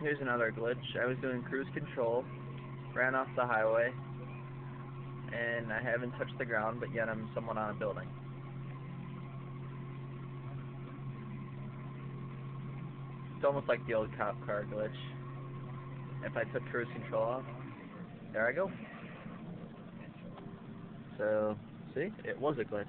Here's another glitch. I was doing cruise control, ran off the highway, and I haven't touched the ground, but yet I'm somewhat on a building. It's almost like the old cop car glitch. If I took cruise control off, there I go. So, see, it was a glitch.